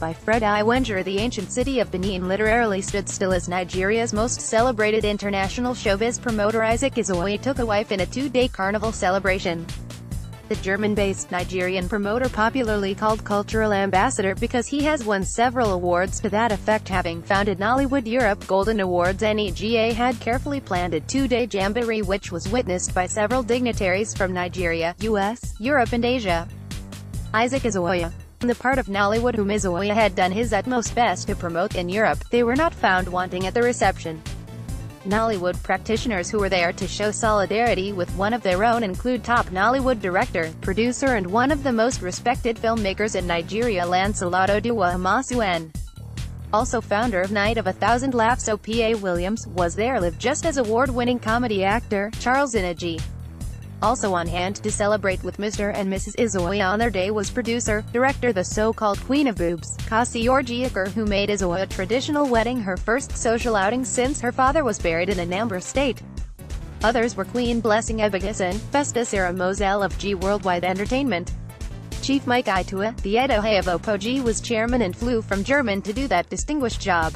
by Fred Iwenjora the ancient city of Benin literally stood still as Nigeria's most celebrated international showbiz promoter Isaac Izoya took a wife in a two-day carnival celebration. The German-based Nigerian promoter popularly called cultural ambassador because he has won several awards to that effect having founded Nollywood Europe Golden Awards NEGA had carefully planned a two-day jamboree which was witnessed by several dignitaries from Nigeria, US, Europe and Asia. Isaac Izoya the part of Nollywood whom Izoya had done his utmost best to promote in Europe, they were not found wanting at the reception. Nollywood practitioners who were there to show solidarity with one of their own include top Nollywood director, producer and one of the most respected filmmakers in Nigeria Lancelot Oduwa Also founder of Night of a Thousand Laughs Opa Williams, was there live just as award-winning comedy actor, Charles Inojie. Also on hand to celebrate with Mr. and Mrs. Izoya on their day was producer, director the so-called Queen of Boobs, Cossy Orjiakor who made Izoya a traditional wedding her first social outing since her father was buried in Anambra State. Others were Queen Blessing Ebegeson, Festus Sarah Moselle of G Worldwide Entertainment. Chief Mike Itua, the Edohe of Opoji was chairman and flew from German to do that distinguished job.